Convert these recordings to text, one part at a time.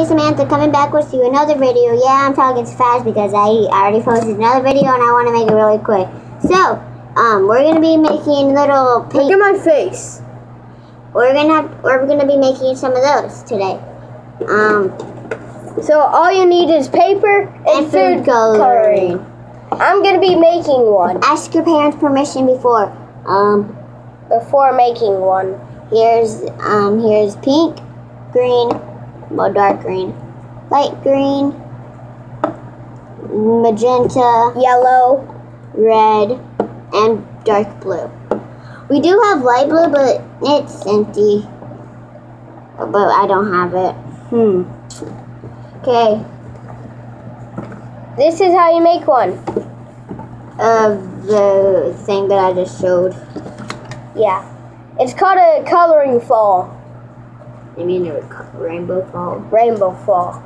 me, Samantha, coming back with you another video. Yeah, I'm talking too fast because I already posted another video and I want to make it really quick. So, um, we're gonna be making little paint. Look at my face. We're gonna have, we're gonna be making some of those today. Um, So all you need is paper and, And food food coloring. coloring. I'm gonna be making one ask your parents' permission before. Um, before making one. here's um here's pink, green, well dark green, light green, magenta, Yellow. red, and dark blue. We do have light blue, but it's empty. But I don't have it. Hmm. Okay. This is how you make one. Of the thing that I just showed. Yeah. It's called a coloring fall. I mean, it would rainbow fall. Rainbow fall.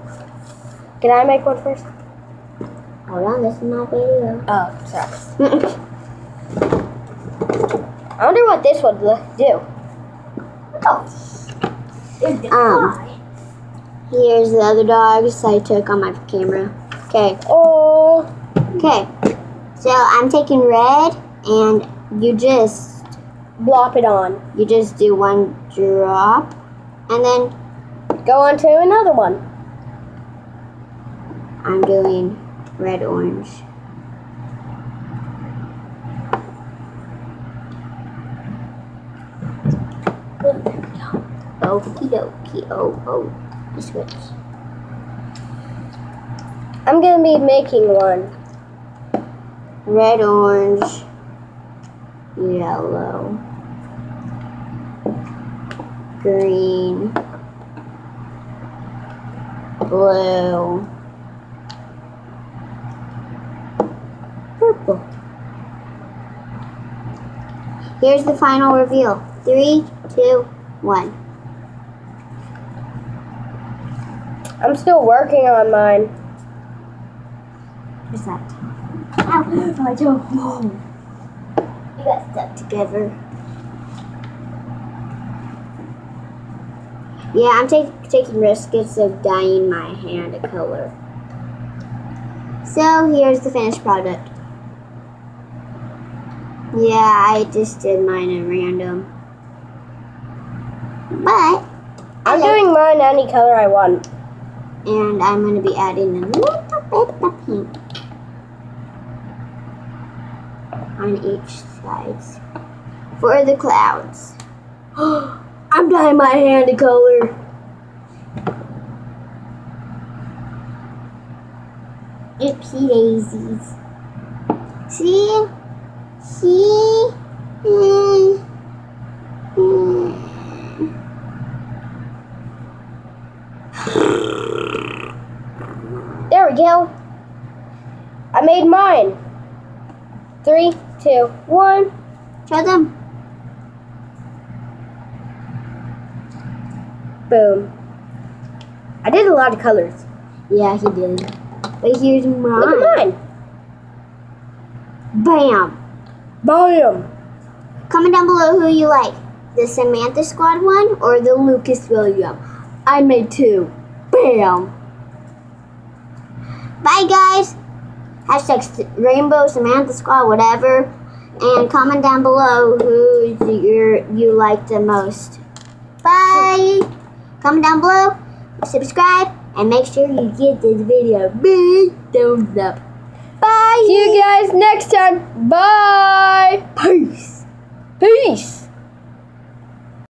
Can I make one first? Hold on, this is my video. Oh, sorry. I wonder what this would do. Um, here's the other dogs I took on my camera. Okay, Oh. okay. So I'm taking red, and you just Blop it on. you just do one drop, and then Go on to another one. I'm doing red orange. Okie dokie. Oh oh, oh the switch. I'm gonna be making one. Red, orange, yellow, green, blue, purple. Here's the final reveal. Three, two, one. I'm still working on mine. What's that? Ow, my toe. You got stuck together. Yeah, I'm take, taking risks of dyeing my hand a color. So here's the finished product. Yeah, I just did mine at random. But I'm like- doing mine any color I want. and I'm going to be adding a little bit of pink on each side for the clouds. I'm dyeing my hand a color. Oopsie daisies. See? See? Hmm. Hmm. There we go. I made mine. Three, two, one. Show them. Boom. I did a lot of colors. Yeah, he did. But here's mine. Look at mine. Bam. Bam. Comment down below who you like. The Samantha Squad one or the Lucas William. I made two. Bam. Bye guys. Hashtag Rainbow Samantha Squad, whatever. And comment down below who your you like the most. Bye comment down below, subscribe, and make sure you give this video a big thumbs up. Bye! See you guys next time. Bye! Peace! Peace!